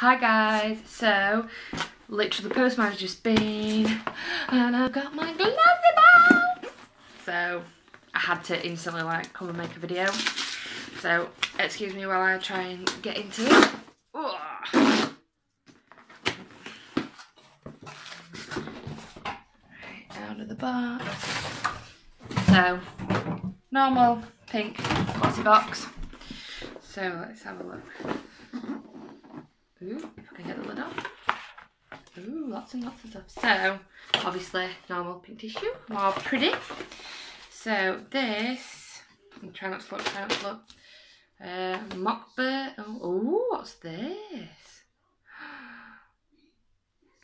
Hi guys, so literally the postman has just been and I've got my glossy box. So I had to instantly like come and make a video. So excuse me while I try and get into it. Out of the box. So normal pink glossy box. So let's have a look. Ooh, I get the lid off. Ooh, lots and lots of stuff. So, obviously, normal pink tissue, more pretty. So, this, I'm trying not to look, trying not to look. Uh, Mockbird. Oh, ooh, what's this?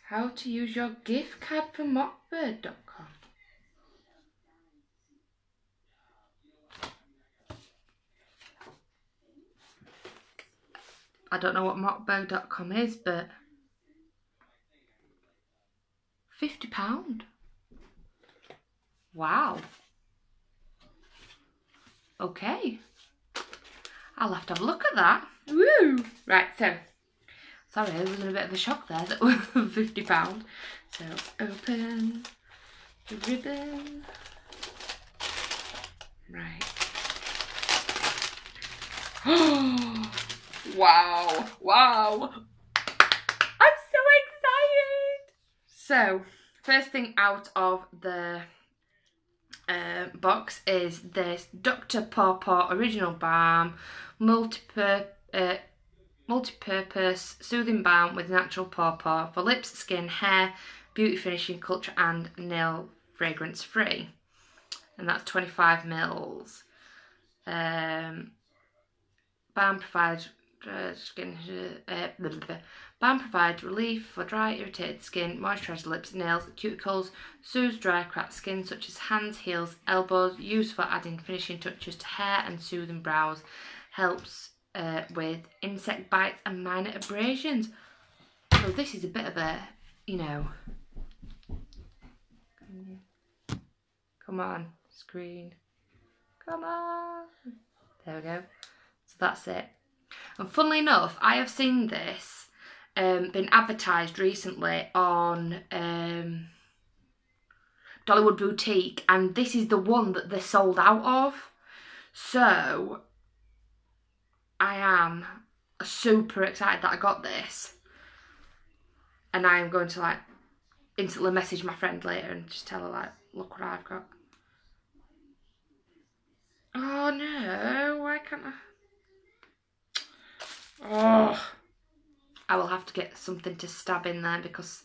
How to use your gift card for mockbird.com. I don't know what mockbird.com is, but £50. Wow. Okay. I'll have to have a look at that. Woo! Right, so, sorry, I was in a bit of a shock there that was £50. So, open the ribbon. Right. Oh! Wow, wow. I'm so excited. So, first thing out of the uh, box is this Dr. Pawpaw Original Balm multi-pur uh, multi-purpose soothing balm with natural pawpaw for lips, skin, hair, beauty finishing, culture and nail fragrance free. And that's 25 mils. Um, balm provides skin uh, balm provides relief for dry irritated skin moisturizes lips nails cuticles soothes dry cracked skin such as hands heels elbows used for adding finishing touches to hair and soothing brows helps uh, with insect bites and minor abrasions. So this is a bit of a you know come on screen. Come on. There we go. So that's it and funnily enough, I have seen this um, been advertised recently on um, Dollywood Boutique, and this is the one that they're sold out of. So I am super excited that I got this, and I am going to like instantly message my friend later and just tell her like, look what I've got. Oh no, why can't I? Oh, I will have to get something to stab in there because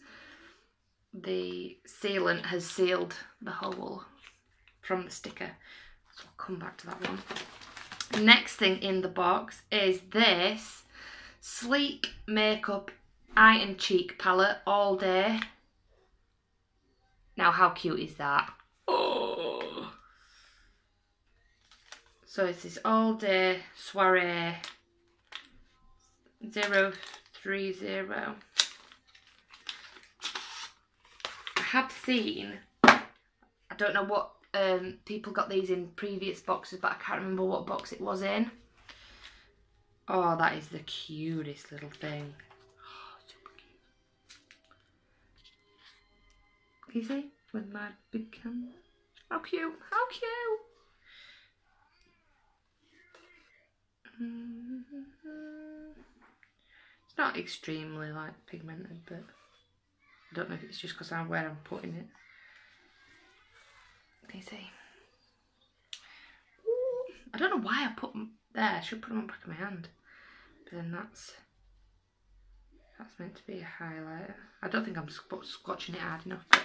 the sealant has sealed the hole from the sticker. So I'll come back to that one. Next thing in the box is this Sleek Makeup Eye and Cheek Palette All Day. Now, how cute is that? Oh. So it's this all day soiree zero three zero. I have seen, I don't know what um, people got these in previous boxes, but I can't remember what box it was in. Oh, that is the cutest little thing. Oh. Can you see? With my big camera. How cute, how cute. Mm -hmm not extremely like pigmented, but I don't know if it's just because I'm where I'm putting it. Can you see? Ooh, I don't know why I put them there. I should put them on the back of my hand. But then that's that's meant to be a highlighter. I don't think I'm swatching it hard enough. But,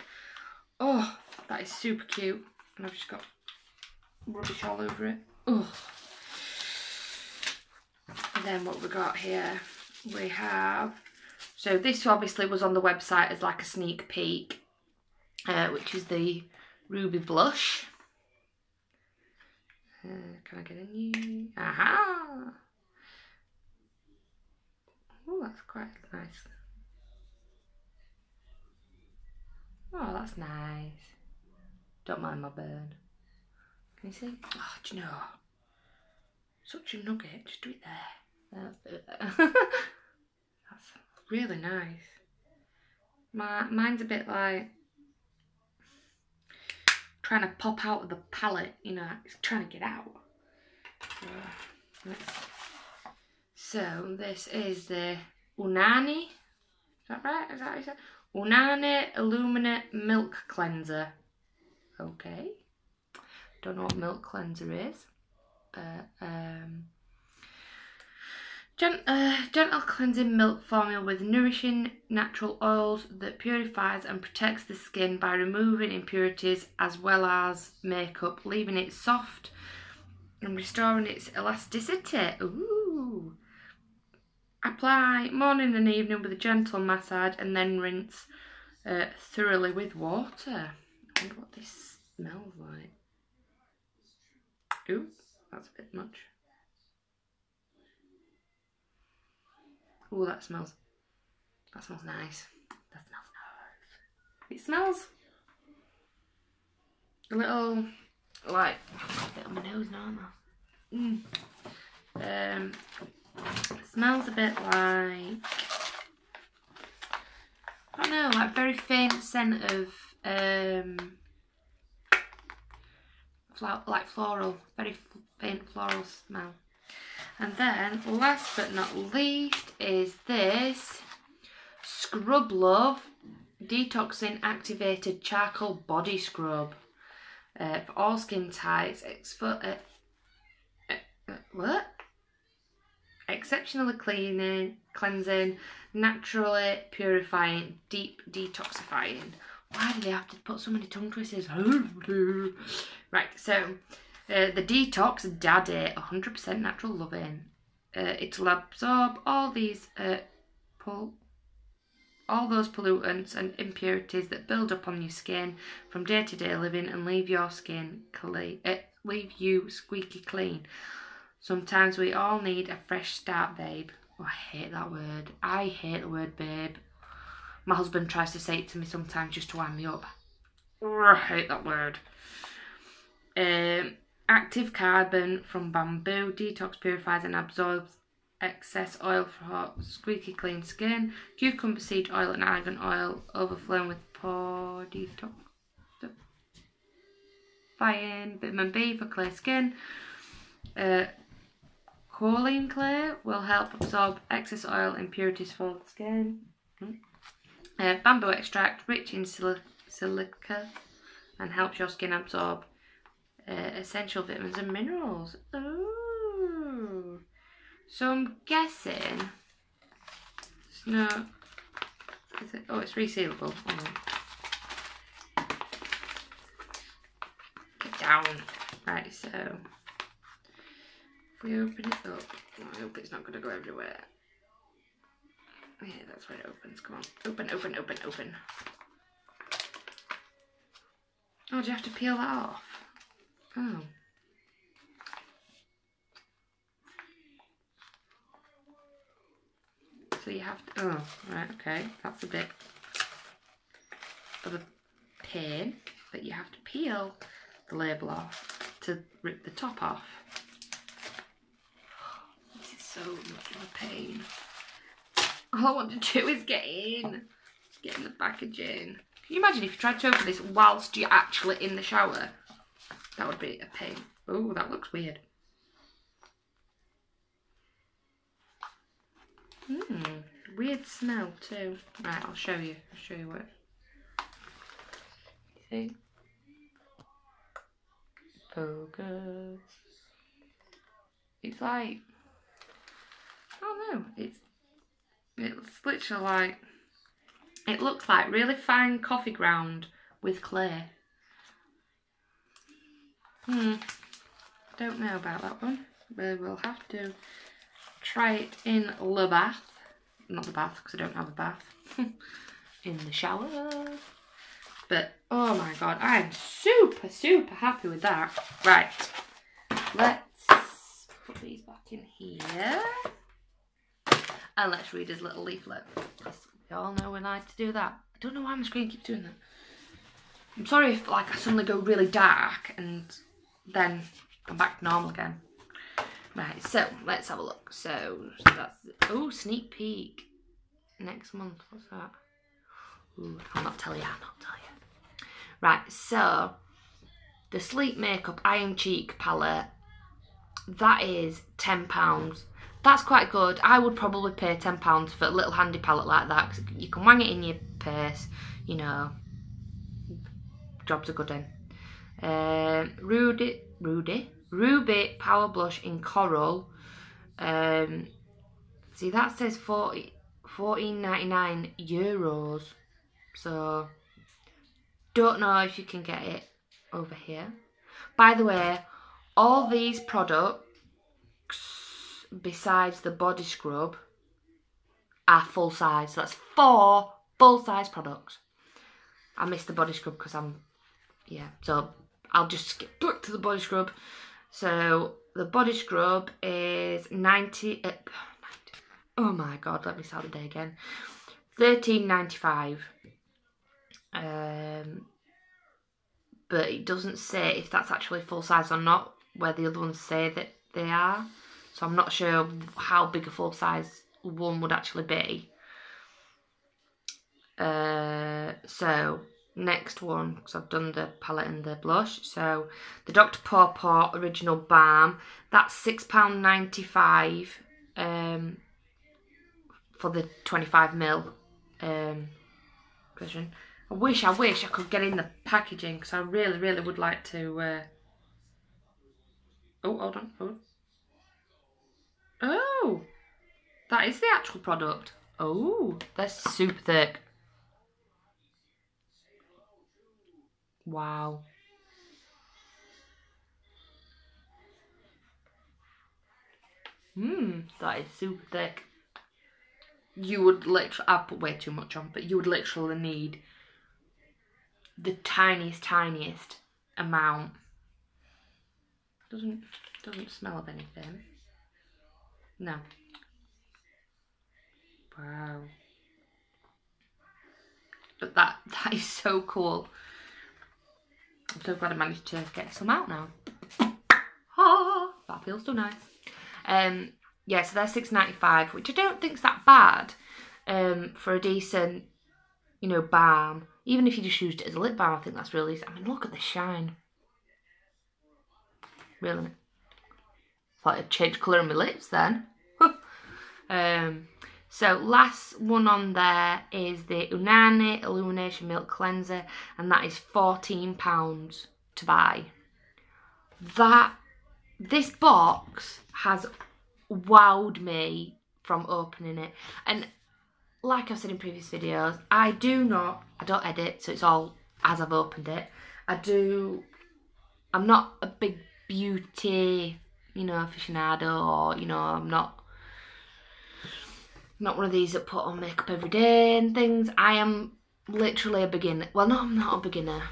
oh, that is super cute. And I've just got rubbish all over it. Oh. And then what we got here we have, so this obviously was on the website as like a sneak peek, uh, which is the Ruby Blush. Uh, can I get a new, aha! Oh, that's quite nice. Oh, that's nice. Don't mind my burn. Can you see? Oh, do you know? Such a nugget. Just do it there. That's, really nice. My mine's a bit like trying to pop out of the palette, you know, it's trying to get out. So, so this is the Unani. Is that right? Is that what you said? Unani Illuminate Milk Cleanser. Okay. Don't know what milk cleanser is. But um Uh, gentle cleansing milk formula with nourishing natural oils that purifies and protects the skin by removing impurities as well as makeup, leaving it soft and restoring its elasticity. Ooh. Apply morning and evening with a gentle massage and then rinse uh, thoroughly with water. I wonder what this smells like. Ooh, that's a bit much. Oh, that smells. That smells nice. That smells nice. It smells a little like a bit on my nose now. Mm. Um, smells a bit like I don't know, like very faint scent of um, like floral, very faint floral smell. And then, last but not least, is this Scrub Love Detoxing Activated Charcoal Body Scrub. Uh, for all skin types, exfo- uh, uh, uh, what? Exceptionally cleaning, cleansing, naturally purifying, deep detoxifying. Why do they have to put so many tongue twisters? right, so uh, the Detox Daddy, 100% natural loving. Uh, it'll absorb all these, uh, all those pollutants and impurities that build up on your skin from day to day living and leave your skin clean, uh, leave you squeaky clean. Sometimes we all need a fresh start, babe. Oh, I hate that word. I hate the word babe. My husband tries to say it to me sometimes just to wind me up. Oh, I hate that word. Um, Active carbon from bamboo detox purifies and absorbs excess oil for squeaky clean skin. Cucumber seed oil and argan oil overflowing with pore detox. Vitamin B for clear skin. Uh, kaolin clay will help absorb excess oil impurities for the skin. Uh, bamboo extract rich in silica and helps your skin absorb uh, essential vitamins and minerals. Oh, so I'm guessing it's not. Is it? Oh, it's resealable. Oh. Get down. Right, so if we open it up, I hope it's not going to go everywhere. Yeah, that's where it opens. Come on, open, open, open, open. Oh, do you have to peel that off? Oh. So you have to, oh, right, okay, that's a bit of a pain, but you have to peel the label off to rip the top off. This is so much of a pain. All I want to do is get in, get in the packaging. Can you imagine if you tried to open this whilst you're actually in the shower? That would be a pain. Oh, that looks weird. Hmm, weird smell too. Right, I'll show you. I'll show you what. You see? Focus. It's like, I don't know. It's it's literally like it looks like really fine coffee ground with clay. Hmm. Don't know about that one. But we'll have to try it in the bath. Not the bath, because I don't have a bath. in the shower. But, oh my god, I'm super, super happy with that. Right. Let's put these back in here. And let's read his little leaflet. We all know we like to do that. I don't know why my screen keeps doing that. I'm sorry if like I suddenly go really dark and then I'm back to normal again. Right, so let's have a look. So that's oh sneak peek. next month. What's that? Ooh, I'll not tell you, I'll not tell you. Right, so the Sleek Makeup Eye and Cheek palette, that is £10. That's quite good. I would probably pay £10 for a little handy palette like that because you can wang it in your purse, you know. Jobs are good in. Um, Rudy, Rudy, Ruby Power Blush in Coral. Um, see, that says 40, 14.99 euros. So, don't know if you can get it over here. By the way, all these products, besides the body scrub, are full size. So that's four full size products. I missed the body scrub because I'm, yeah, so I'll just skip back to the body scrub. So the body scrub is 90, uh, 90 oh my god, let me start the day again. 13.95. Um, but it doesn't say if that's actually full size or not, where the other ones say that they are. So I'm not sure how big a full size one would actually be. Uh, so next one, because I've done the palette and the blush. So the Dr. Paw Original Balm, that's £6.95 um, for the 25ml um, version. I wish, I wish I could get in the packaging because I really, really would like to. Uh... Oh, hold on, hold on. Oh, that is the actual product. Oh, they're super thick. Wow. Mmm, that is super thick. You would literally, I've put way too much on, but you would literally need the tiniest, tiniest amount. Doesn't doesn't smell of anything. No. Wow. But that that is so cool. I'm so glad I managed to get some out now. That feels so nice. Um, yeah, so they're six ninety five, which I don't think's that bad um, for a decent, you know, balm. Even if you just used it as a lip balm, I think that's really. I mean, look at the shine. Really, thought I'd change colour in my lips then. um, so last one on there is the Unani Illumination Milk Cleanser, and that is fourteen pounds to buy. That this box has wowed me from opening it, and like I've said in previous videos, I do not, I don't edit, so it's all as I've opened it. I do, I'm not a big beauty, you know, aficionado, or, you know, I'm not, not one of these that put on makeup every day and things. I am literally a beginner. Well, no, I'm not a beginner.